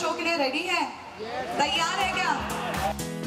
Show के लिए ready है? तैयार है क्या?